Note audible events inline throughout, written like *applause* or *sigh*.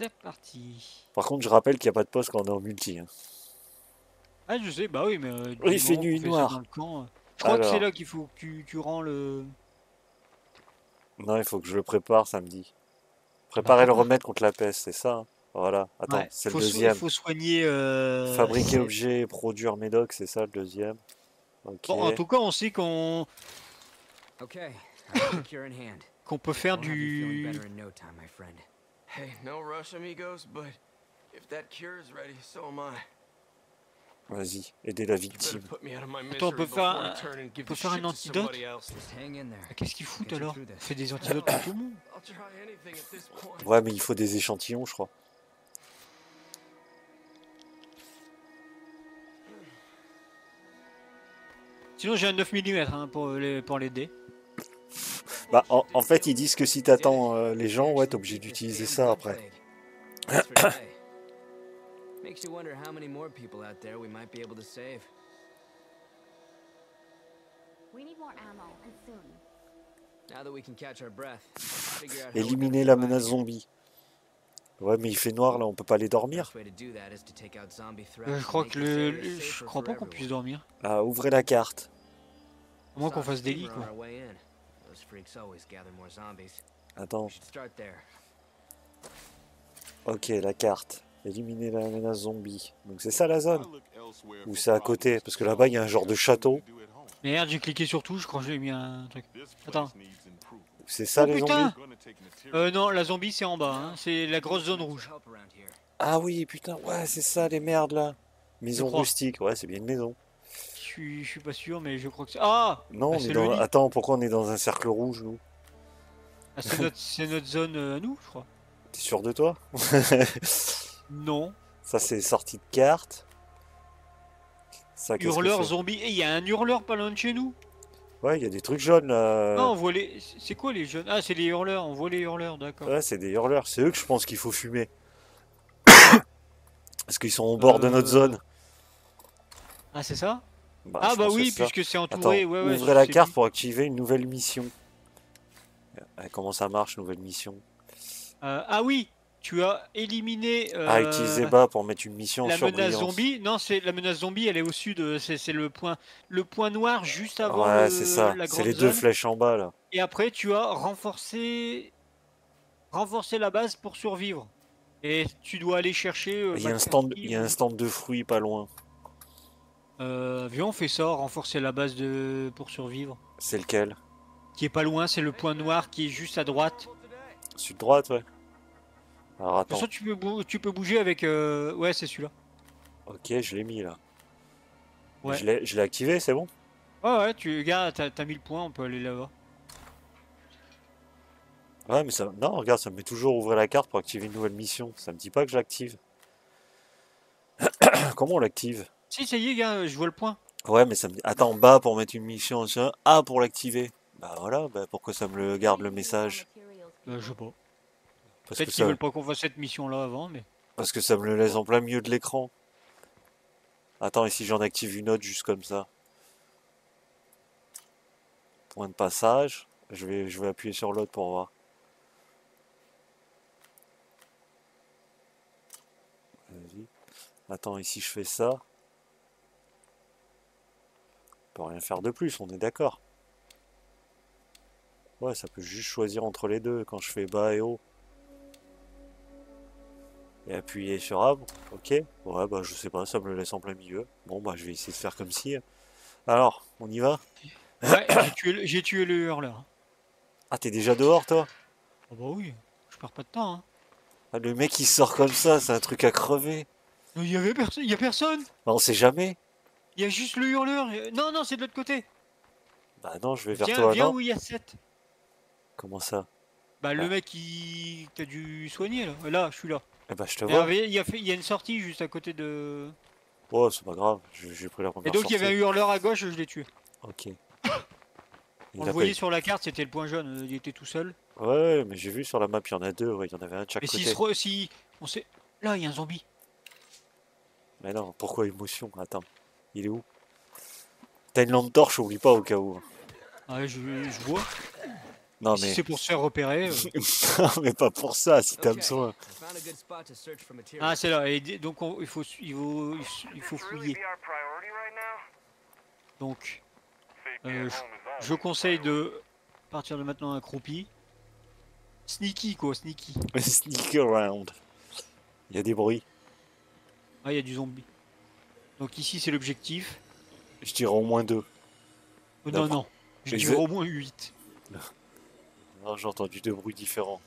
C'est parti. Par contre, je rappelle qu'il n'y a pas de poste quand on est en multi. hein. Ah, je sais, bah oui, mais. euh, Oui, il fait moment nuit qu'on fait ça noire. dans le camp, euh, Je crois que Alors. c'est là qu'il faut que tu, tu rends le. Non, il faut que je le prépare samedi. Préparer le remède contre la peste, c'est ça hein Voilà. Attends, Ouais, c'est le faut so- deuxième. faut soigner. euh, Fabriquer c'est- objet et produire médoc, c'est ça le deuxième. Ok. Bon, en tout cas, on sait qu'on Okay, I have the cure in hand. *coughs* qu'on peut faire I'll have you feeling du. better in no time, my friend. Hey, no rush, amigos, but if that cure is ready, so am I. Vas-y, aider la victime. Attends, on peut faire peut faire un antidote there. Qu'est-ce qu'ils foutent alors. Fais des antidotes pour tout le monde. Ouais, mais il faut des échantillons, je crois. Sinon, j'ai un 9 mm hein, pour les pour les dés. Bah, en, en fait, ils disent que si t'attends euh, les gens, ouais, t'es obligé d'utiliser ça après. Thanks for today. Makes you wonder how many more people out there we might be able to save. We need more ammo, and soon. Now that we can catch our breath, figure out how we're Éliminer la menace zombie. Ouais, mais il fait noir là, on peut pas aller dormir. Euh, je crois que le, je crois pas qu'on puisse dormir. Ah, ouvrez la carte. À moins qu'on fasse des lits quoi. On our way in. Those freaks always gather more zombies. Attends, start there. ok, la carte. Éliminer la menace zombie. Donc c'est ça la zone Ou c'est à côté Parce que là-bas, il y a un genre de château. Merde, j'ai cliqué sur tout, je crois que j'ai mis un truc. Attends. C'est ça Oh, les putain zombies Euh, non, la zombie c'est en bas, hein. c'est la grosse zone rouge. Ah oui, putain, ouais, c'est ça les merdes là. Maison rustique, ouais, c'est bien une maison. Je suis, je suis pas sûr, mais je crois que c'est. Ah Non, Bah, on est dans... Attends, pourquoi on est dans un cercle rouge, nous? Ah, c'est notre, notre zone euh, à nous, je crois. T'es sûr de toi? *laughs* Non. Ça, c'est sorti de carte. Ça, Hurleur zombie. Et il y a un hurleur pas loin de chez nous. Ouais, il y a des trucs jaunes là. Non, on voit les. C'est quoi les jeunes Ah, c'est les hurleurs, on voit les hurleurs, d'accord. Ouais, c'est des hurleurs. C'est eux que je pense qu'il faut fumer. *coughs* Parce qu'ils sont au bord de notre Euh, zone. Ah, c'est ça? Bah, Ah, bah oui, ça. puisque c'est Attends, entouré. ouais, ouais, ouvrez la carte pour activer une nouvelle mission. Euh, Comment ça marche, nouvelle mission? Euh, ah oui, tu as éliminé. euh, Ah, utiliser bas pour mettre une mission La sur menace brillance. zombie, non, c'est la menace zombie, elle est au sud, c'est le point, le point noir juste avant Ouais, c'est ça. C'est les deux flèches en bas là. Et après, tu as renforcé, renforcé la base pour survivre. Et tu dois aller chercher. euh, Il y, a un stand, il y a un stand de fruits pas loin. Euh, viens, on fait ça, renforcer la base de pour survivre. C'est lequel? Qui est pas loin, c'est le point noir qui est juste à droite. Sud-droite, ouais. Alors De attends. toute façon, tu peux, bou- tu peux bouger avec. euh, Ouais, c'est celui-là. Ok, je l'ai mis là. Ouais. Je l'ai activé, c'est bon? Ouais, ouais, tu regardes, t'as mis le point, on peut aller là-bas. Ouais, mais ça. Non, regarde, ça me met toujours ouvrir la carte pour activer une nouvelle mission. Ça me dit pas que je l'active. *coughs* Comment on l'active? Si, ça y est, gars, je vois le point. Ouais, mais ça me dit. Attends, bas pour mettre une mission, A pour l'activer. Bah voilà, bah pourquoi ça me le garde le message? Euh, je sais pas. parce Peut-être qu'ils ça... veulent pas qu'on fasse cette mission-là avant, mais. parce que ça me le laisse en plein milieu de l'écran. Attends, et si j'en active une autre juste comme ça? Point de passage. Je vais, je vais appuyer sur l'autre pour voir. Vas-y. Attends, ici je fais ça? On peut rien faire de plus, on est d'accord. Ouais, ça peut juste choisir entre les deux quand je fais bas et haut. Et appuyer sur A, ok. Ouais, bah je sais pas, ça me le laisse en plein milieu. Bon, bah je vais essayer de faire comme si. Alors, on y va? Ouais, *coughs* j'ai tué, le- tué le hurleur. Ah, t'es déjà dehors, toi? Ah bah oui, je perds pas de temps. Hein. Ah, Le mec il sort comme ça, c'est un truc à crever. Il y avait personne, il y a personne. Bah, on sait jamais. Il y a juste le hurleur. et- Non, non, c'est de l'autre côté. Bah non, je vais vers Viens, toi, viens non où il y a 7. Comment ça? Bah le Ah. mec qui t'a dû soigner là. Là, je suis là. Eh bah je te Et vois. Il y, a fait- il y a une sortie juste à côté de. Oh, c'est pas grave, j'ai pris la Et première donc il y avait un hurleur à gauche, je l'ai tué. Ok. *laughs* On Il le voyait sur la carte, c'était le point jaune, il était tout seul. Ouais, mais j'ai vu sur la map, il y en a deux, ouais, il y en avait un de chaque Mais côté. s'il se re- si on sait. Là, il y a un zombie. Mais non, pourquoi émotion? Attends, il est où? T'as une lampe torche, oublie pas au cas où. Ouais, je, je vois. Non Si mais, c'est pour se faire repérer. euh. *laughs* non, mais pas pour ça, si t'as Okay, besoin. Ah, c'est là. Et donc, on- il, faut, il, faut, il faut fouiller. Donc, euh, je, je conseille de partir de maintenant accroupi. Sneaky, quoi, sneaky. *laughs* Sneak around. Il y a des bruits. Ah, il y a du zombie. Donc, ici, c'est l'objectif. Je dirais au moins deux. Euh, non, non. Je dirais au moins 8. Non, j'ai entendu deux bruits différents.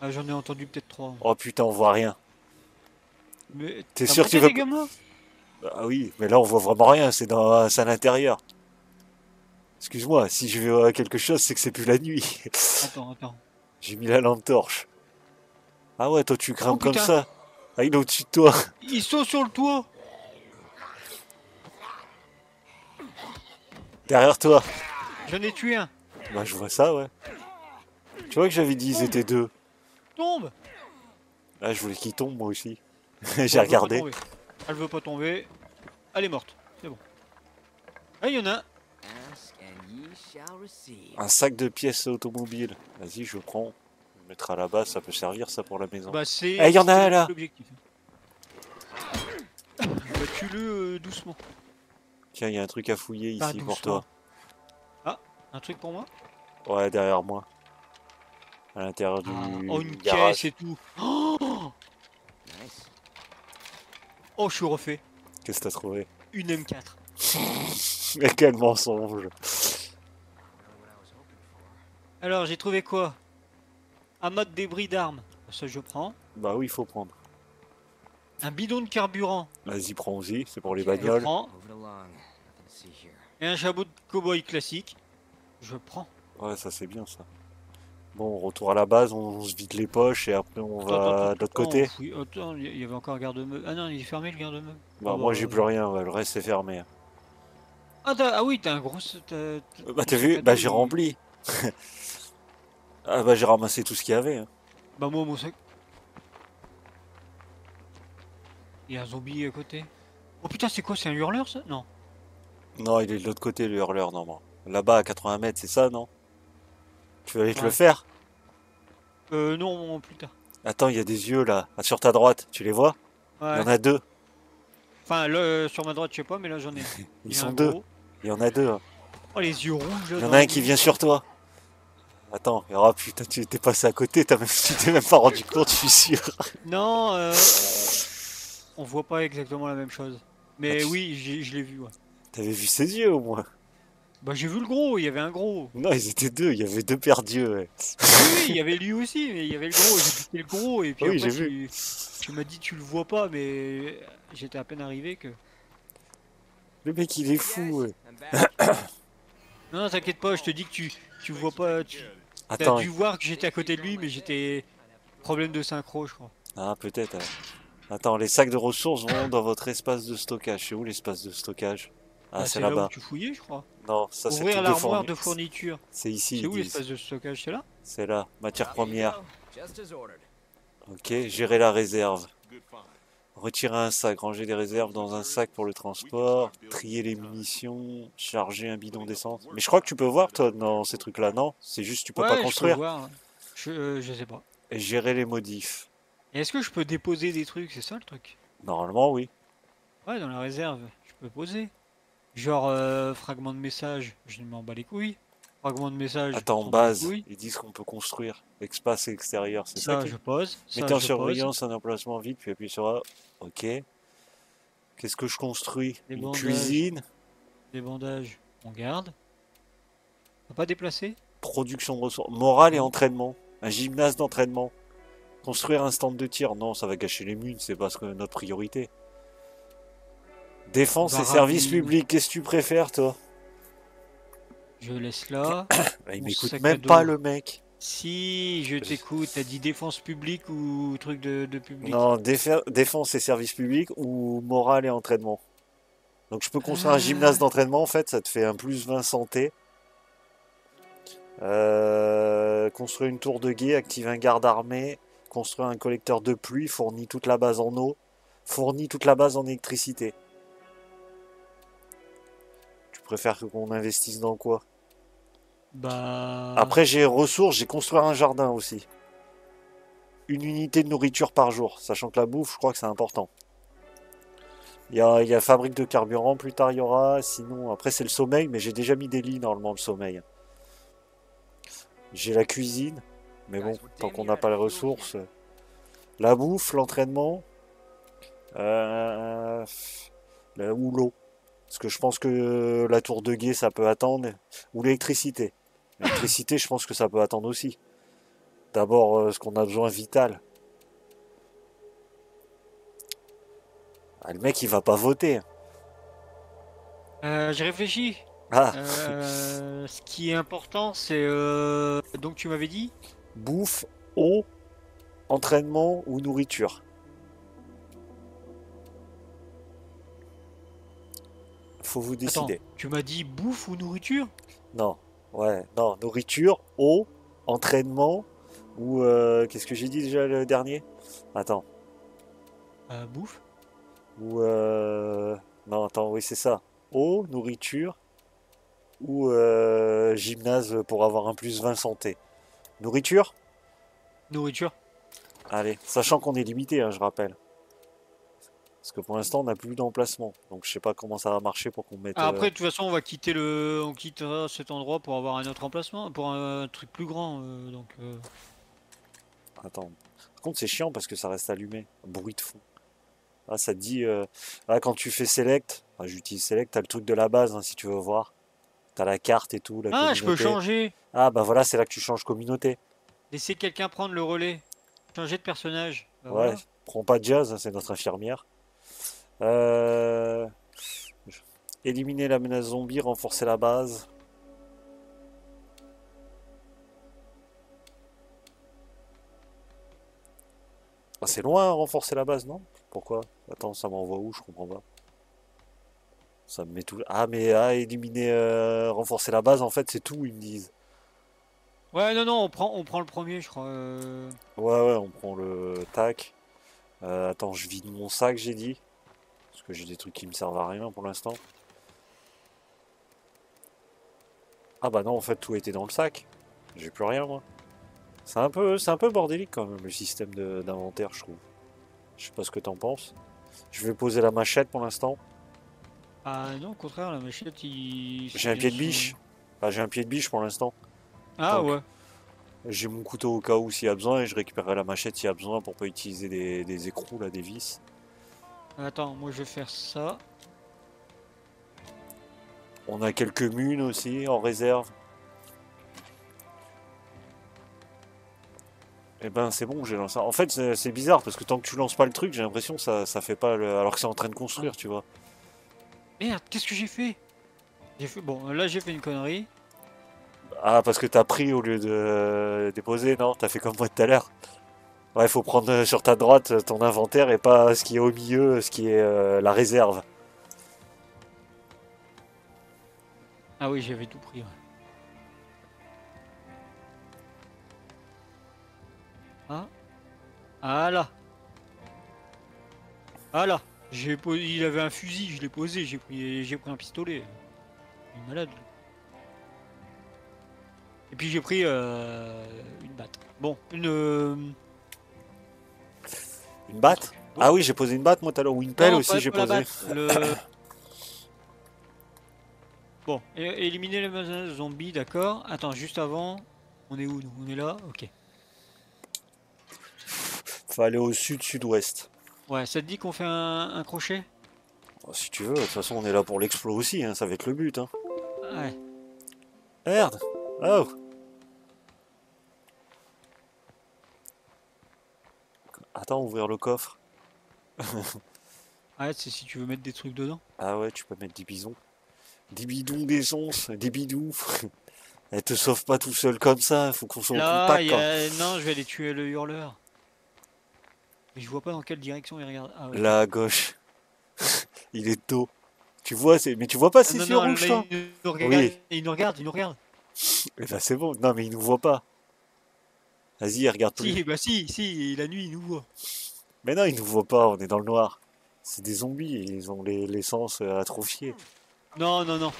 Ah, j'en ai entendu peut-être 3. Oh putain, on voit rien. Mais T'es sûr que tu gamins Ah oui, mais là on voit vraiment rien, c'est dans c'est à l'intérieur. Excuse-moi, si je vois quelque chose, c'est que c'est plus la nuit. *laughs* Attends, attends. J'ai mis la lampe torche. Ah ouais, toi tu grimpes comme putain. ça. Ah, il est au-dessus de toi. Ils sont sur le toit Derrière toi. J'en ai tué un. Bah je vois ça, ouais. Tu vois que j'avais dit ils étaient deux. Tombe Là, je voulais qu'ils tombent moi aussi. *laughs* J'ai regardé. Elle veut pas tomber. Elle est morte. C'est bon. Ah, il y en a un. Un sac de pièces automobiles. Vas-y, je prends. Je mettrai à la base, ça peut servir ça pour la maison. Bah, c'est. Eh, y en a c'est un, là. Bah, tue-le euh, doucement. Tiens, il y a un truc à fouiller Pas ici pour toi. Un truc pour moi? Ouais, derrière moi. À l'intérieur du Ah, Oh, une garage. caisse et tout. Oh, Nice. oh, je suis refait. Qu'est-ce que t'as trouvé? Une M4. *laughs* Mais quel mensonge. Alors, j'ai trouvé quoi? Un mode débris d'armes. Ça, je prends. Bah oui, il faut prendre. Un bidon de carburant. Vas-y, prends aussi, c'est pour les Je bagnoles. prends. Et un chapeau de cow-boy classique. Je prends. Ouais, ça c'est bien ça. Bon, retour à la base, on, se vide les poches et après on Attends, va attends, de l'autre côté. fouille- Attends, il y avait encore un garde-meuble. Ah non, il est fermé le garde-meuble. Bah Ah moi bah, j'ai euh, plus rien, ouais, le reste c'est fermé. Ah, ah oui, t'as un gros. Bah t'as vu Bah j'ai rempli. *laughs* ah bah j'ai ramassé tout ce qu'il y avait. hein. Bah moi, mon sac. Il y a un zombie à côté. Oh putain, c'est quoi C'est un hurleur ça? Non. Non, il est de l'autre côté le hurleur normalement. Là-bas à 80 mètres, c'est ça non? Tu vas aller te le faire? Euh, non, plus tard. Attends, il y a des yeux là, Ah, sur ta droite, tu les vois? Il Ouais. y en a deux. Enfin, là, sur ma droite, je sais pas, mais là, j'en ai. *laughs* Ils Il sont deux. gros. Il y en a deux. hein. Oh, les yeux rouges. Il y en a un qui vient sur toi. Attends, oh putain, tu t'es passé à côté, t'as même, *laughs* tu t'es même pas rendu compte, je suis sûr. Non, euh, on voit pas exactement la même chose. Mais Ah, oui, je l'ai vu. Ouais. T'avais vu ses yeux au moins. Bah, j'ai vu le gros, il y avait un gros. Non, ils étaient deux, il y avait deux paires d'yeux. ouais. Oui, il y avait lui aussi, mais il y avait le gros. J'ai piqué le gros, et puis Oui, après, j'ai tu, tu m'as dit tu le vois pas, mais j'étais à peine arrivé que. Le mec, il est fou. ouais. *coughs* Non, non, t'inquiète pas, je te dis que tu, tu vois pas. Tu as Attends, dû voir que j'étais à côté de lui, mais j'étais. Problème de synchro, je crois. ah, peut-être. ouais. Attends, les sacs de ressources vont dans votre espace de stockage. C'est où l'espace de stockage? Ah, Bah, c'est là là-bas. où tu fouillais, je crois. Non, ça c'est Ouvrir tout de l'armoire fourni- de fourniture. C'est ici, C'est où l'espace de stockage? C'est là? C'est là, matière you première. Ok, gérer la réserve. Retirer un sac, ranger les réserves dans un sac pour le transport, trier les munitions, charger un bidon d'essence. Mais je crois que tu peux voir toi dans ces trucs-là, non? C'est juste tu peux Ouais, pas je construire. voir. Je, euh, je sais pas. Et gérer les modifs. Et est-ce que je peux déposer des trucs C'est ça le truc? Normalement oui. Ouais, dans la réserve, je peux poser. Genre, euh, fragment de message, je m'en bats les couilles. Fragment de message, Attends, base, ils disent qu'on peut construire. Espace extérieur, c'est ça, Ça, je pose. Mettez en surveillance un emplacement vide, puis appuie sur A. Ok. Qu'est-ce que je construis? Des Une bandages. cuisine. Des bandages, on garde. On peut pas déplacer production de ressources, morale et entraînement. Un gymnase d'entraînement. Construire un stand de tir. Non, ça va gâcher les munes, c'est parce que notre priorité. Défense et services publics, qu'est-ce que tu préfères, toi? Je laisse là. *coughs* Il m'écoute même pas, le mec. si, je t'écoute, t'as dit défense publique ou truc de, de public? Non, défense et services publics ou morale et entraînement. Donc je peux construire un Ah. gymnase d'entraînement, en fait, ça te fait un plus 20 santé. Euh, construire une tour de guet, activer un garde armé, construire un collecteur de pluie, fournit toute la base en eau, fournit toute la base en électricité. Tu préfères que qu'on investisse dans quoi? Bah. Après, j'ai ressources, j'ai construit un jardin aussi. Une unité de nourriture par jour, sachant que la bouffe, je crois que c'est important. Il y a, il y a fabrique de carburant, plus tard il y aura. Sinon, après, c'est le sommeil, mais j'ai déjà mis des lits normalement le sommeil. J'ai la cuisine, mais bon, tant qu'on n'a pas les ressources. La bouffe, l'entraînement. Euh, la- ou l'eau. Parce que je pense que la tour de guet, ça peut attendre. Ou l'électricité. L'électricité, je pense que ça peut attendre aussi. D'abord, euh, ce qu'on a besoin vital. Ah, le mec, il va pas voter. Euh, J'ai réfléchi. Ah, Euh, ce qui est important, c'est. euh, Donc, tu m'avais dit bouffe, eau, entraînement ou nourriture. Faut vous Attends, décider. tu m'as dit bouffe ou nourriture? Non, ouais, non, nourriture, eau, entraînement ou euh, qu'est-ce que j'ai dit déjà le dernier? Attends, Euh, Bouffe? Ou euh, non, attends, oui c'est ça. Eau, nourriture ou euh, gymnase pour avoir un plus 20 santé. Nourriture Nourriture Allez, sachant qu'on est limité, hein, je rappelle. Parce que pour l'instant, on n'a plus d'emplacement. Donc je sais pas comment ça va marcher pour qu'on mette. Ah, euh, Après, de toute façon, on va quitter le, on quittera cet endroit pour avoir un autre emplacement, pour un truc plus grand. euh, donc, euh, Attends. Par contre, c'est chiant parce que ça reste allumé. Bruit de fond. Ah, ça te dit. Ah, quand tu fais select, ah, j'utilise select, t'as le truc de la base hein, si tu veux voir. T'as la carte et tout. La Ah, je peux changer. Ah, bah voilà, c'est là que tu changes communauté. Laisser quelqu'un prendre le relais. Changer de personnage. Bah, ouais, voilà. prends pas de jazz, hein, c'est notre infirmière. Euh... Éliminer la menace zombie, renforcer la base. Ah, c'est loin renforcer la base, non? Pourquoi? Attends, ça m'envoie où? Je comprends pas. Ça me met tout. Ah, mais à éliminer, euh, renforcer la base, en fait, c'est tout, ils me disent. Ouais, non, non, on prend, on prend le premier, je crois. euh, Ouais, ouais, on prend le tac. Euh, attends, je vide mon sac, j'ai dit. Parce que j'ai des trucs qui me servent à rien pour l'instant. Ah bah non, en fait, tout était dans le sac. J'ai plus rien, moi. C'est un peu, c'est un peu bordélique quand même, le système d'inventaire, je trouve. Je sais pas ce que t'en penses. Je vais poser la machette pour l'instant. Ah non, au contraire, la machette, il. J'ai un pied de biche. Enfin, j'ai un pied de biche pour l'instant. Ah Donc, ouais. J'ai mon couteau au cas où s'il y a besoin et je récupérerai la machette s'il y a besoin pour pas utiliser des, des écrous, là, des vis. Attends, moi je vais faire ça. On a quelques munes aussi en réserve. Eh ben c'est bon, j'ai lancé. En fait, c'est c'est bizarre parce que tant que tu lances pas le truc, j'ai l'impression que ça, ça fait pas le... alors que c'est en train de construire, tu vois. Merde, qu'est-ce que j'ai fait? J'ai fait. Bon, là j'ai fait une connerie. Ah, parce que t'as pris au lieu de déposer, non? T'as fait comme moi tout à l'heure. Ouais, faut prendre sur ta droite ton inventaire et pas ce qui est au milieu, ce qui est euh, la réserve. Ah oui, j'avais tout pris. ouais. Ah. Ah là. Ah là. J'ai posé, il avait un fusil, je l'ai posé, j'ai pris, j'ai pris un pistolet. Il est malade. Et puis j'ai pris euh, une batte. Bon, une. euh, Une batte? Ah oui, j'ai posé une batte moi tout à l'heure, ou une pelle non, aussi, j'ai posé. batte, le- *coughs* Bon, é- éliminer les zombies, d'accord. Attends, juste avant, on est où nous? On est là? Ok. Faut aller au sud-sud-ouest. Ouais, ça te dit qu'on fait un, un crochet? Oh, si tu veux, de toute façon on est là pour l'explo aussi, hein, ça va être le but. Hein. Ouais. Merde Oh Attends, ouvrir le coffre. *laughs* Ouais, c'est si tu veux mettre des trucs dedans. Ah ouais, tu peux mettre des bisons. Des bidons d'essence, des bidons. *laughs* Elle te sauve pas tout seul comme ça, faut qu'on soit en Là, contact. il y quoi. a... non, je vais aller tuer le hurleur. Mais je vois pas dans quelle direction il regarde. Ah, ouais. Là à gauche. *laughs* il est tôt. Tu vois, c'est... mais tu vois pas Ah, c'est sur non, rouge là, toi il nous regarde, Oui. il nous regarde, il nous regarde. *laughs* Eh ben, c'est bon. Non mais il nous voit pas. Vas-y, regarde plus. Si, bah si, si, la nuit il nous voit. Mais non, ils nous voient pas, on est dans le noir. C'est des zombies, ils ont les- l'essence euh, atrophiée. Non, non, non.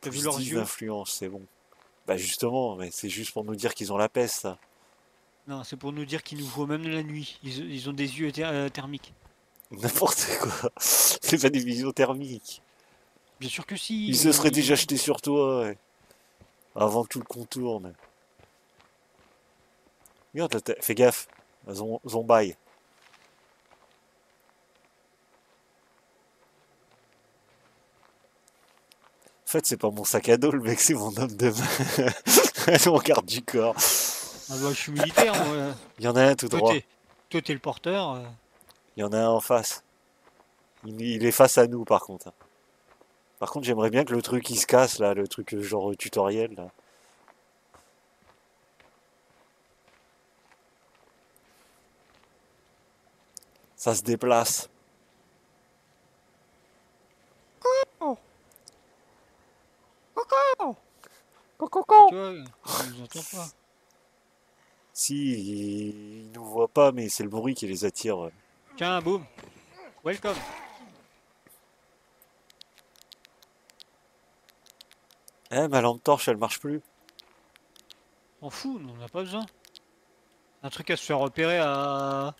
T'as vu leurs yeux? influence, c'est bon. Bah justement, mais c'est juste pour nous dire qu'ils ont la peste, ça. Non, c'est pour nous dire qu'ils nous voient même la nuit. Ils, ils ont des yeux euh, thermiques. N'importe quoi. *laughs* C'est pas des visions thermiques. Bien sûr que si. Ils se seraient ils- déjà jetés sur toi, ouais. Avant que tout le contourne. Regarde, là, fais gaffe. Zon- Zombaille. En fait, c'est pas mon sac à dos, le mec, c'est mon homme de main. *laughs* mon garde du corps. Ah bah, je suis militaire, moi. Il y en a un tout Toi, droit. toi, t'es le porteur. euh. Il y en a un en face. Il, il est face à nous, par contre. Par contre, j'aimerais bien que le truc il se casse, là, le truc euh, genre tutoriel, là. Ça se déplace. Tu vois, nous entendent pas. Si, ils, ils nous voient pas, mais c'est le bruit qui les attire. Tiens, boum. Welcome. Eh, ma lampe torche, elle marche plus. On fout, on en a pas besoin. Un truc à se faire repérer à.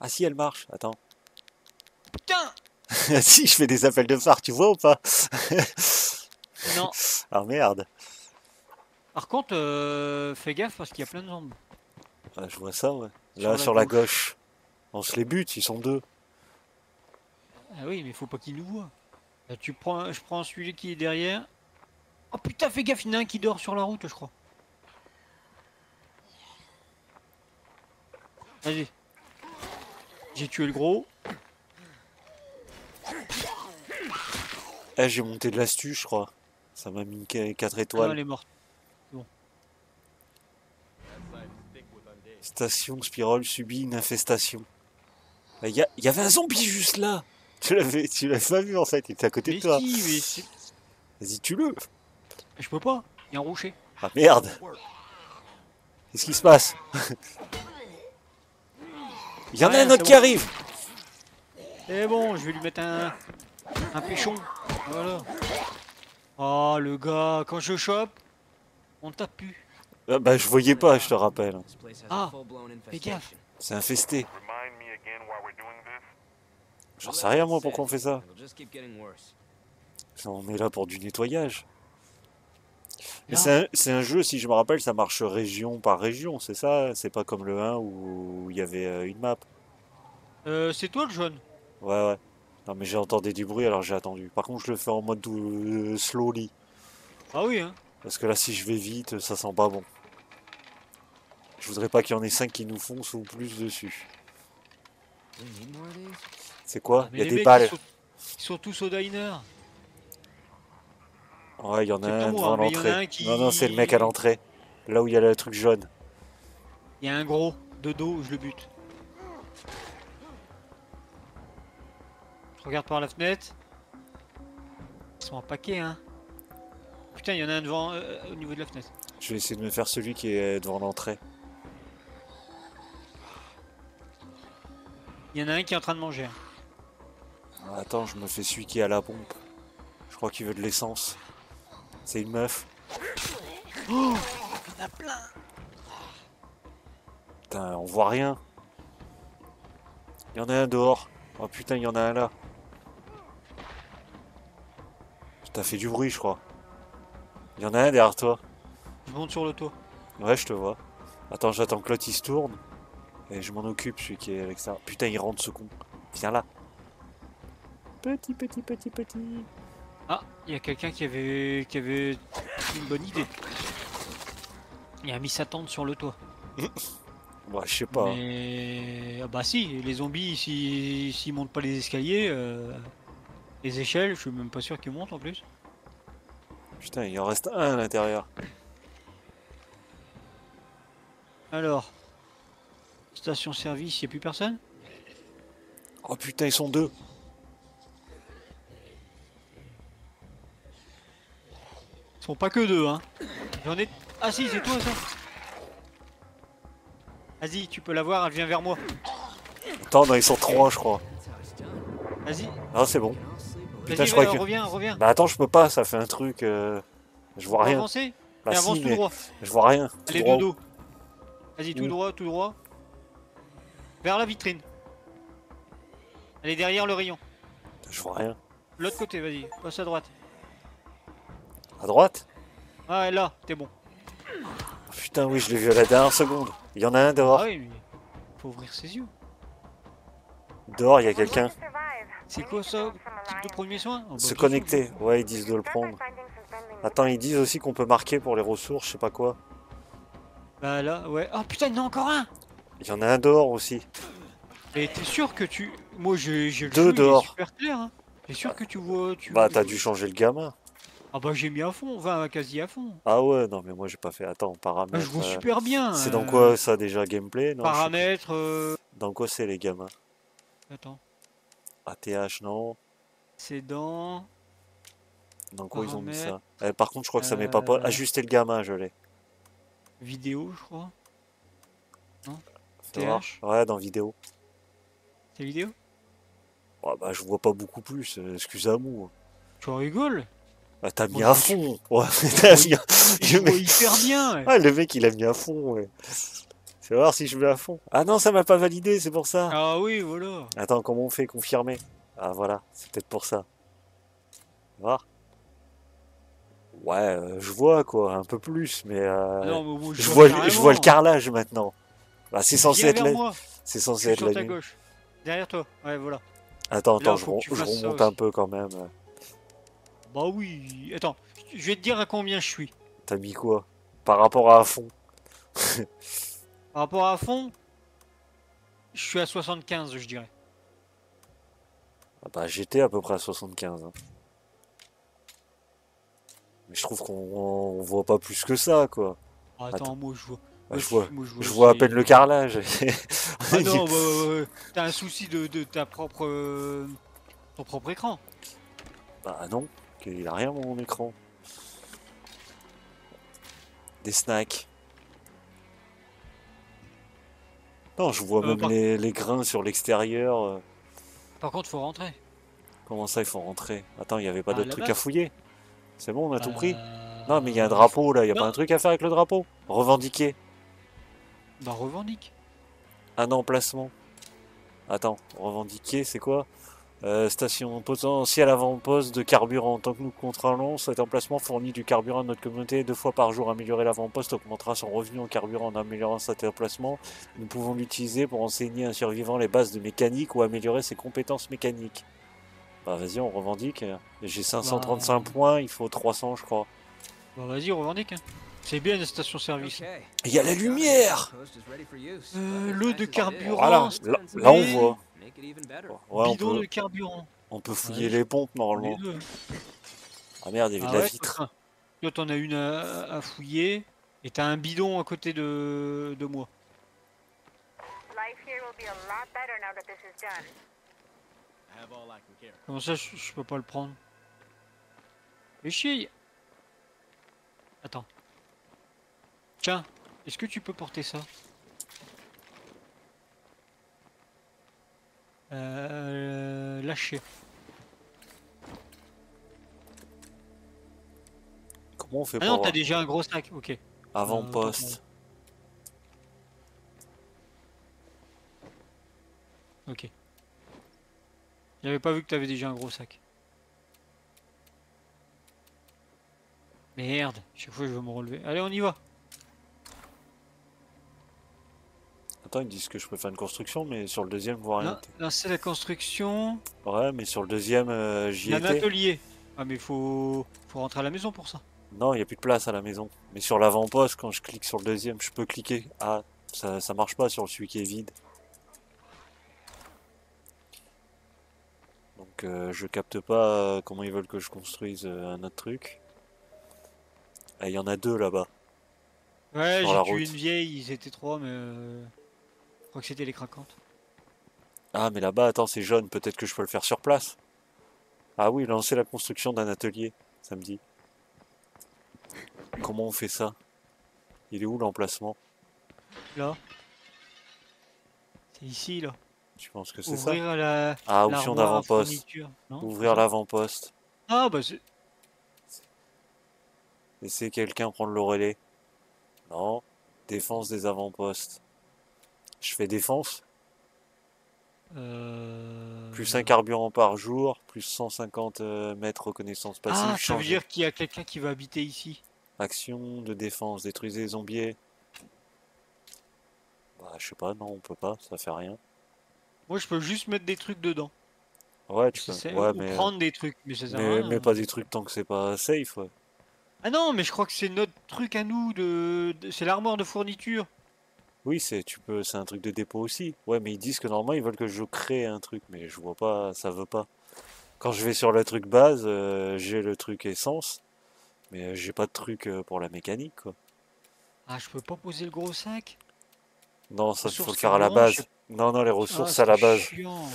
Ah si, elle marche. Attends. Putain *laughs* si, je fais des appels de phare, tu vois ou pas? Non. *laughs* Ah merde. Par contre, euh, fais gaffe parce qu'il y a plein de zombies. Ah, je vois ça, ouais. Là, sur la gauche. On se les bute, ils sont deux. Ah oui, mais faut pas qu'ils nous voient. Là, tu prends, je prends celui qui est derrière. Oh putain, fais gaffe, il y en a un qui dort sur la route, je crois. Vas-y. J'ai tué le gros. Eh, j'ai monté de l'astuce, je crois. Ça m'a mis 4 Ah étoiles. elle est morte. Station Spirole subit une infestation. Il y, avait un zombie juste là. Tu l'avais, tu l'avais pas vu en fait, il était à côté Mais de toi. si, mais c'est- Vas-y, tue-le. je peux pas. Il a un rocher. Ah merde. Qu'est-ce qui se passe? Il y en a un autre c'est qui bon. arrive. Eh bon, je vais lui mettre un, un péchon. Voilà. Oh, le gars, quand je chope, on tape plus. Ah, bah, je voyais pas, je te rappelle. Ah, fais gaffe. C'est infesté. J'en sais rien moi pourquoi on fait ça. On est là pour du nettoyage. Mais Là. c'est un, c'est un jeu, si je me rappelle, ça marche région par région, c'est ça? C'est pas comme le 1 où il y avait euh, une map. Euh, c'est toi le jaune Ouais, ouais. Non, mais j'ai entendu du bruit alors j'ai attendu. Par contre, je le fais en mode euh, slowly. Ah oui, hein. Parce que là, si je vais vite, ça sent pas bon. Je voudrais pas qu'il y en ait 5 qui nous foncent ou plus dessus. C'est quoi? Mais Il y a des balles. Ils sont, ils sont tous au diner. Ouais, il y en a un devant l'entrée. qui- Non, non, c'est le mec à l'entrée. Là où il y a le truc jaune. Il y a un gros de dos, je le bute. Je regarde par la fenêtre. Ils sont en paquet, hein. Putain, il y en a un devant, euh, au niveau de la fenêtre. Je vais essayer de me faire celui qui est devant l'entrée. Il y en a un qui est en train de manger. hein. Ah, Attends, je me fais celui qui est à la pompe. Je crois qu'il veut de l'essence. C'est une meuf. Il y en a plein. Putain, on voit rien. Il y en a un dehors. Oh putain, il y en a un là. T'as fait du bruit, je crois. Il y en a un derrière toi. Je monte sur le toit. Ouais, je te vois. Attends, j'attends que l'autre il se tourne. Et je m'en occupe, celui qui est avec ça. Putain, il rentre ce con. Viens là. Petit, petit, petit, petit. Ah, il y a quelqu'un qui avait, qui avait une bonne idée. Il a mis sa tente sur le toit. *laughs* Ouais, je sais pas. Mais ah bah si, les zombies s'ils s'ils montent pas les escaliers, euh, les échelles, je suis même pas sûr qu'ils montent en plus. Putain, il en reste un à l'intérieur. Alors, station service, y a plus personne? Oh putain, ils sont deux. Ils sont pas que deux, hein. J'en ai. Ah si, c'est toi ça. Vas-y, tu peux la voir, elle vient vers moi. Attends, non, ils sont trois, je crois. Vas-y. Ah, c'est bon. Putain, je crois que- reviens, reviens. Bah attends, je peux pas, ça fait un truc. euh, Je vois rien. avancer Bah si, avance tout droit. je vois rien. Tout Allez, droit. de dos. Vas-y, tout Où droit, tout droit. Vers la vitrine. Allez, derrière le rayon. Je vois rien. L'autre côté, vas-y. Passe à droite. À droite? Ah, ouais, là, t'es bon. Oh, Putain, oui, je l'ai vu à la dernière seconde. Il y en a un dehors. Ah oui, mais faut ouvrir ses yeux. Dehors, il y a quelqu'un. C'est quoi ça? Type de premier soin? Ah, bah, Se connecter. Ouais, ils disent de le prendre. Attends, ils disent aussi qu'on peut marquer pour les ressources, je sais pas quoi. Bah là, ouais. Ah putain, il y en a encore un Il y en a un dehors aussi. Et t'es sûr que tu... Moi, j'ai le Deux jeu, il est dehors. super clair, hein. T'es sûr que tu vois... Tu... Bah, t'as dû changer le gamin. Ah bah j'ai mis à fond, enfin quasi à fond. Ah ouais, non, mais moi j'ai pas fait. Attends, Ah, paramètres. je vois euh, super bien. C'est dans euh, quoi ça déjà Gameplay? Non, Paramètres... euh. Dans quoi c'est les gamins? Attends. ATH, non C'est dans... Dans quoi ils ont mis ça? Eh, Par contre, je crois que ça met pas. Euh. Ajuster le gamin, je l'ai. Vidéo, je crois. TH. Ouais, dans vidéo. C'est vidéo Ouais, bah, je vois pas beaucoup plus, euh, excuse-moi. Tu rigoles? Ah, t'as mis à fond Ouais, *laughs* t'as mis à- Je mec- hyper bien ouais. Ah, le mec, il a mis à fond, ouais. Fais voir si je mets à fond. Ah non, ça m'a pas validé, c'est pour ça. Ah oui, voilà. Attends, comment on fait confirmer? Ah voilà, c'est peut-être pour ça. Voir Ouais, euh, je vois quoi, un peu plus, mais euh, non, mais je, vois, je vois le carrelage maintenant. Bah, c'est censé être la... c'est censé être la ta nuit. gauche. Derrière toi, ouais, voilà. Attends, Là, attends, je, remonte un peu quand même. Bah oui, attends, je vais te dire à combien je suis. T'as mis quoi? Par rapport à fond *laughs* Par rapport à fond, je suis à 75, je dirais. Ah Bah j'étais à peu près à 75. hein. Mais je trouve qu'on on voit pas plus que ça quoi. Ah, Attends, Attends. moi je vois. Bah, moi, je vois, je vois à peine le carrelage. Ah *laughs* non, bah, ouais, ouais. t'as un souci de, de ta propre. euh, ton propre écran. Bah non, il a rien mon écran. Des snacks. Non, je vois Euh, même par- les, les grains sur l'extérieur. euh. Par contre, faut rentrer. Comment ça, il faut rentrer? Attends, il n'y avait pas Ah, d'autres trucs là-bas. à fouiller C'est bon, on a tout pris? Euh, Non, mais il y a un drapeau là, il y a non. pas un truc à faire avec le drapeau? Revendiquer. Bah revendique. Un emplacement. Attends, revendiquer, c'est quoi? Euh, Station potentiel avant-poste de carburant. Tant que nous contrôlons, cet emplacement fournit du carburant à notre communauté deux fois par jour. Améliorer l'avant-poste augmentera son revenu en carburant en améliorant cet emplacement. Nous pouvons l'utiliser pour enseigner à un survivant les bases de mécanique ou améliorer ses compétences mécaniques. Bah vas-y, on revendique. J'ai 535 Bah. points, il faut 300 je crois. Bah vas-y, revendique. C'est bien une station-service. Il y a la lumière. Euh, But l'eau de carburant, Voilà, là, là, on voit. Ouais, on Bidon peut, de carburant. on peut fouiller Ouais, les pompes normalement. Ah merde, il y avait Ah de la vitre. toi, t'en as une à, à fouiller. Et t'as un bidon à côté de, de moi. Life here will be a lot better now that this is done. Comment ça, je, je peux pas le prendre? Mais chier Attends. Tiens, est-ce que tu peux porter ça? Euh... Lâcher. Comment on fait Ah pour non, avoir t'as déjà un gros sac, ok. avant-poste Ok. J'avais pas vu que t'avais déjà un gros sac. Merde, chaque fois je veux me relever. Allez, on y va. Attends, ils disent que je peux faire une construction, mais sur le deuxième, voir rien. Là, c'est la construction. Ouais, mais sur le deuxième, euh, Il j'y y a un étais. atelier. Ah mais faut faut rentrer à la maison pour ça. Non, il n'y a plus de place à la maison. Mais sur l'avant-poste, quand je clique sur le deuxième, je peux cliquer. Ah, ça, ça marche pas sur celui qui est vide. Donc, euh, je capte pas euh, comment ils veulent que je construise euh, un autre truc. Ah, Il y en a deux là-bas. Ouais, j'ai tué une vieille, ils étaient trois mais crois que c'était les craquantes. Ah, mais là-bas, attends, c'est jaune. Peut-être que je peux le faire sur place. Ah oui, lancer la construction d'un atelier, ça me dit. Comment on fait ça? Il est où l'emplacement? Là. C'est ici là. Tu penses que c'est ça? Ouvrir la. Ah, option d'avant-poste. Ouvrir l'avant-poste. Ah bah c'est. Laisser quelqu'un prendre le relais. Non. Défense des avant-postes. Je fais défense. Euh... Plus un carburant par jour. Plus 150 euh, mètres reconnaissance passive. Ah, ça veut dire qu'il y a quelqu'un qui va habiter ici. Action de défense. Détruisez les zombies. Bah, je sais pas. Non, on peut pas. Ça fait rien. Moi, je peux juste mettre des trucs dedans. Ouais, tu peux. Ouais, mais. prendre des trucs, mais ça sert à Mais, rien. mais pas des trucs tant que c'est pas safe. Ouais. Ah non, mais je crois que c'est notre truc à nous. De... de- C'est l'armoire de fourniture. Oui, c'est tu peux, c'est un truc de dépôt aussi. Ouais, mais ils disent que normalement ils veulent que je crée un truc, mais je vois pas, ça veut pas. Quand je vais sur le truc base, euh, j'ai le truc essence, mais euh, j'ai pas de truc euh, pour la mécanique, quoi. Ah, je peux pas poser le gros sac? Non, ça il faut le faire à la base. je Non, non, les Ah, ressources à la base. chiant.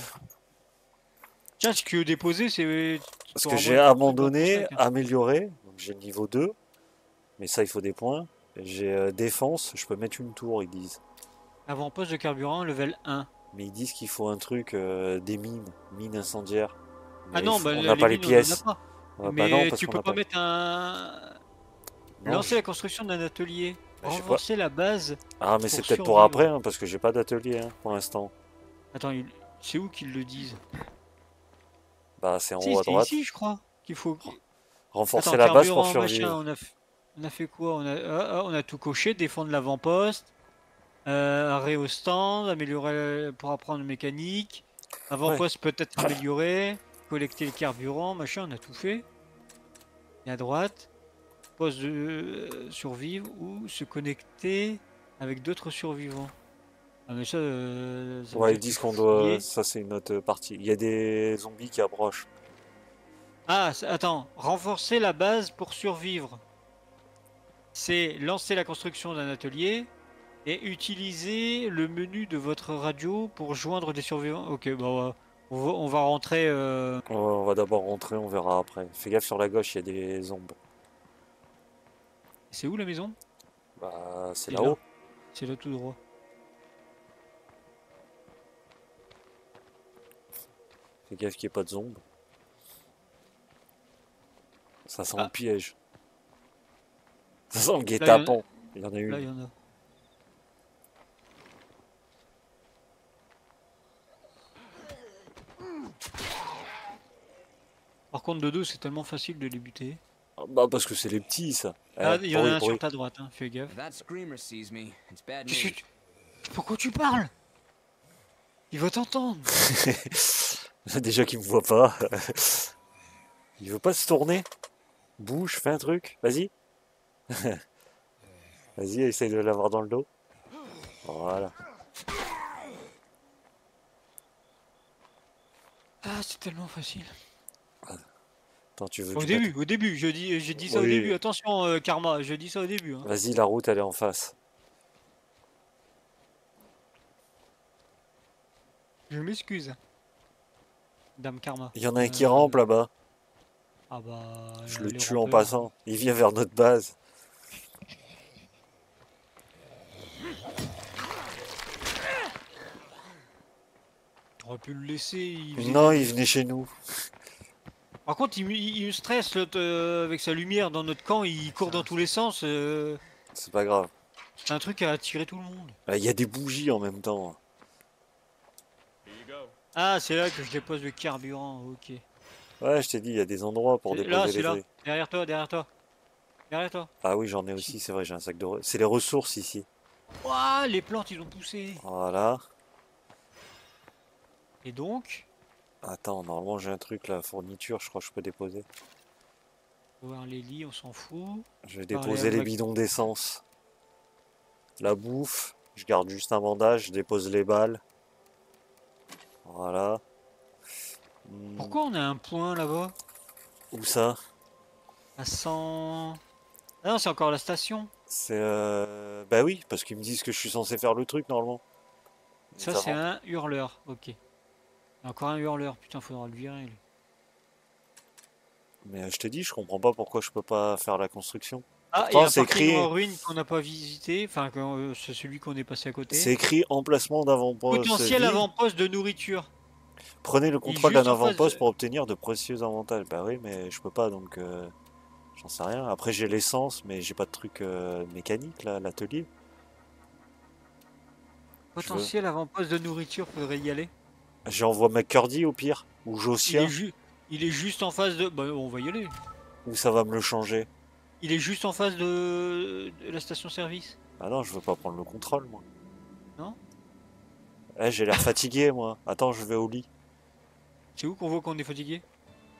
Tiens, ce que déposer, c'est. Parce que j'ai abandonné, hein. amélioré, donc j'ai le niveau 2, mais ça il faut des points. J'ai euh, défense, je peux mettre une tour, ils disent. Avant-poste de carburant, level 1. Mais ils disent qu'il faut un truc, euh, des mines, mines incendiaires. Ah non, bah, on n'a pas les mines, on en a pièces. pas. Ouais, bah Mais non, parce tu peux pas mettre un. Non, Lancer je- la construction d'un atelier. Bah. Renforcer la base. Ah, mais c'est peut-être pour après, hein, parce que j'ai pas d'atelier hein, pour l'instant. Attends, il- c'est où qu'ils le disent? Bah, c'est en haut à c'est droite. ici, je crois, qu'il faut. Renforcer Attends, la base pour machin, survivre. on, a f- on a fait quoi? On a... ah, ah, on a tout coché, défendre l'avant-poste, euh, arrêt au stand, améliorer pour apprendre mécanique, avant-poste peut-être améliorer, collecter le carburant, machin, on a tout fait. Et à droite, poste de euh, survivre ou se connecter avec d'autres survivants. Ah mais ça, euh, ça Ouais, ils disent qu'on doit. Ça, c'est une autre partie. Il y a des zombies qui approchent. Ah, attends, renforcer la base pour survivre. C'est lancer la construction d'un atelier et utiliser le menu de votre radio pour joindre des survivants. Ok, bon, on va, on va rentrer. euh, Ouais, on va d'abord rentrer, on verra après. Fais gaffe sur la gauche, il y a des zombies. C'est où la maison? Bah, c'est là-haut. C'est là tout droit. Fais gaffe qu'il n'y ait pas de zombies. Ça sent Ah. le piège. Ça sent le guet-apens. Il y en a Là, une. il y en a. Par contre, de deux, c'est tellement facile de les buter. Ah, Bah, parce que c'est les petits, ça. Ah, Eh, il y en a un sur ta droite, hein, fais gaffe. Pourquoi tu parles? Il va t'entendre. *laughs* Déjà qu'il me voit pas. *laughs* Il veut pas se tourner. Bouge, fais un truc. Vas-y. *laughs* Vas-y, essaye de l'avoir dans le dos. Voilà. Ah, c'est tellement facile. Attends, tu veux Au début, au début, je dis, je dis ça au début. Attention, euh, Karma, je dis ça au début. hein. Vas-y, la route, elle est en face. Je m'excuse. Dame Karma. Il y en a un qui Euh, rampe là-bas. Ah bah. Je le tue en passant. Il vient vers notre base. T'aurais pu le laisser. il Non, il venait chez nous. Par contre, il, me- il me stresse euh, avec sa lumière dans notre camp. Il court dans tous les sens. euh, C'est pas grave. c'est un truc à attirer tout le monde. Ah, Il y a des bougies en même temps. Ah, c'est là que je dépose le carburant. Ok. Ouais, je t'ai dit, il y a des endroits pour déposer Là, les c'est là. Derrière toi, derrière toi. Derrière toi. Ah oui, j'en ai aussi, c'est vrai, j'ai un sac de... C'est les ressources ici. Ouah, les plantes, ils ont poussé. Voilà. Et donc, Attends, normalement j'ai un truc là, fourniture, je crois que je peux déposer. voir les lits, on s'en fout. Je vais déposer les bidons d'essence. La bouffe, je garde juste un bandage, je dépose les balles. Voilà. Hmm, Pourquoi on a un point là-bas? Où ça? À 100... Ah non, c'est encore la station. C'est euh... Bah oui, parce qu'ils me disent que je suis censé faire le truc normalement. Ça, c'est un hurleur. Ok. Il y a Encore un hurleur. Putain, faudra le virer. lui. Mais euh, je te dis, je comprends pas pourquoi je peux pas faire la construction. Ah, Pourtant, c'est écrit- en ruine qu'on n'a pas visité, enfin, euh, c'est celui qu'on est passé à côté. C'est écrit emplacement d'avant-poste. Potentiel avant-poste de nourriture. Prenez le contrôle d'un avant-poste de- pour obtenir de précieux avantages. Bah oui, mais je peux pas donc. euh, J'en sais rien. Après, j'ai l'essence, mais j'ai pas de truc euh, mécanique là, l'atelier. Potentiel avant-poste de nourriture, faudrait y aller. J'envoie McCurdy au pire, ou Il est, ju- il est juste en face de. Bah, on va y aller. ou ça va me le changer. Il est juste en face de, de la station-service. Ah non, je veux pas prendre le contrôle, moi. Non? Eh, j'ai l'air fatigué, moi. Attends, je vais au lit. C'est où qu'on voit qu'on est fatigué?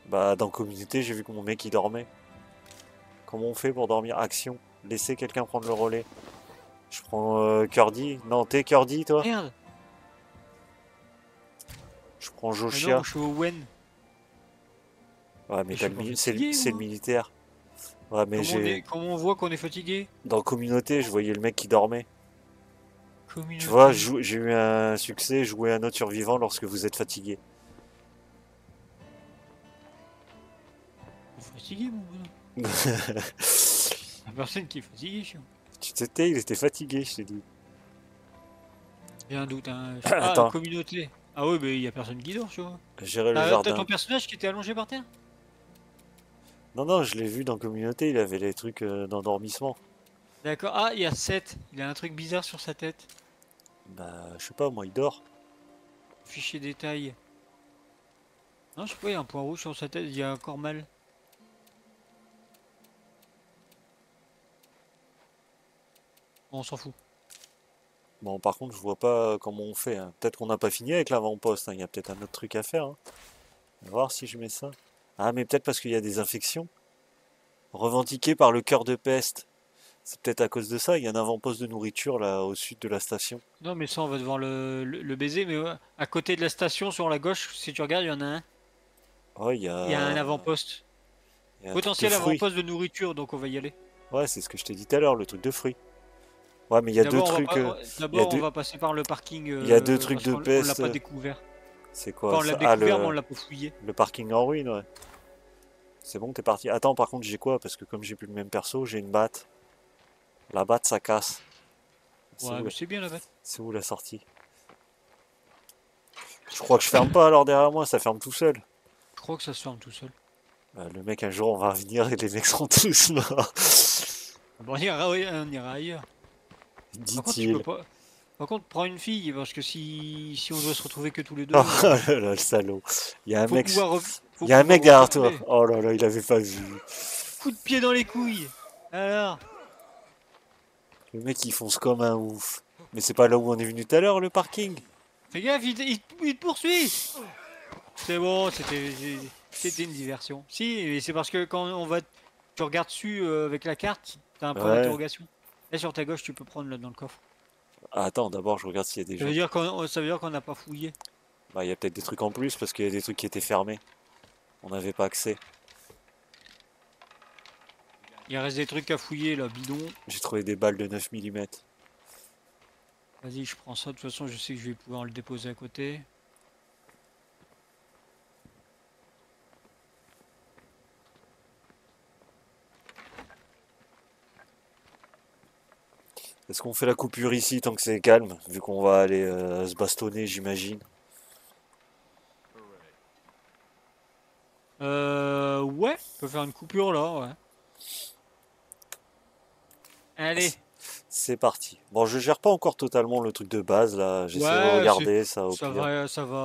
Bah, dans communauté, j'ai vu que mon mec il dormait. Comment on fait pour dormir? Action. Laissez quelqu'un prendre le relais. Je prends euh, Curdy. Non, t'es Curdy, toi? Merde Je prends Ah Joshia. non, je suis au Wen. Ouais, mais Mais le c'est le, militaire. Ouais, mais Comment on, j'ai. comment on voit qu'on est fatigué? Dans communauté, je voyais le mec qui dormait. Communauté. Tu vois, j'ai eu un succès, jouer un autre survivant lorsque vous êtes fatigué. Fatigué, mon bonhomme? *laughs* La personne qui est fatiguée, chiant. tu t'étais, il était fatigué, je t'ai dit. J'ai un doute, hein. *coughs* Je- Ah, Attends. communauté. Ah ouais, mais il y a personne qui dort, tu vois. Gérer le Ah, T'as ton personnage qui était allongé par terre? Non, non, je l'ai vu dans communauté, il avait les trucs euh, d'endormissement. D'accord. Ah, il y a 7. Il a un truc bizarre sur sa tête. Bah, je sais pas, moi, il dort. Fichier détail. Non, je sais pas, il y a un point rouge sur sa tête, il y a encore mal. Bon, on s'en fout. Bon, par contre, je vois pas comment on fait. hein. Peut-être qu'on n'a pas fini avec l'avant-poste. hein. Il y a peut-être un autre truc à faire. hein. On va voir si je mets ça. Ah, mais peut-être parce qu'il y a des infections. Revendiquées par le cœur de peste. C'est peut-être à cause de ça. Il y a un avant-poste de nourriture là au sud de la station. Non, mais ça, on va devoir le, le, le baiser. Mais ouais, à côté de la station, sur la gauche, si tu regardes, il y en a un. Oh, il y a, Il y a un avant-poste. Potentiel avant-poste de nourriture, donc on va y aller. Ouais, c'est ce que je t'ai dit tout à l'heure, le truc de fruits. Ouais, mais il y a deux D'abord, on trucs. euh, deux- on va passer par le parking. il y a deux euh, trucs parce de qu'on- On l'a peste, pas découvert. C'est quoi Enfin, on l'a Ah, découvert, mais on le, l'a pas fouillé. le parking en ruine, ouais. C'est bon, t'es parti. Attends, par contre, j'ai quoi? Parce que comme j'ai plus le même perso, j'ai une batte. La batte, ça casse. C'est Ouais, c'est bien là-bas. c'est où la sortie? Je crois que je ferme pas alors derrière moi, ça ferme tout seul. Je crois que ça se ferme tout seul. Euh, le mec, un jour, on va venir et les mecs *laughs* seront tous morts. Bon, on ira, on ira ailleurs. Dit-il. Par contre, prends une fille, parce que si, si on doit se retrouver que tous les deux, *laughs* Oh là là, le salaud. Il y a un mec, pouvoir il y a un mec derrière toi. Oh là là, il avait pas vu. Coup de pied dans les couilles. Alors, Le mec, il fonce comme un ouf. Mais c'est pas là où on est venu tout à l'heure, le parking? Fais gaffe, il, te- il te- il te poursuit. C'est bon, c'était une diversion. Si, mais c'est parce que quand on va, tu regardes dessus euh, avec la carte, t'as un point Ouais. d'interrogation. Là sur ta gauche, tu peux prendre là dans le coffre. Ah, Attends, d'abord, je regarde s'il y a des Ça gens. veut dire qu'on ça veut dire qu'on n'a pas fouillé. Bah, il y a peut-être des trucs en plus parce qu'il y a des trucs qui étaient fermés. On n'avait pas accès. Il reste des trucs à fouiller là, bidon. J'ai trouvé des balles de 9 mm. Vas-y, je prends ça. De toute façon, je sais que je vais pouvoir le déposer à côté. Est-ce qu'on fait la coupure ici tant que c'est calme Vu qu'on va aller euh, se bastonner, j'imagine? Euh, ouais, on peut faire une coupure là, ouais. Allez, C'est parti. Bon, je gère pas encore totalement le truc de base là. J'essaie Ouais, de regarder ça au ça pire. va, ça va.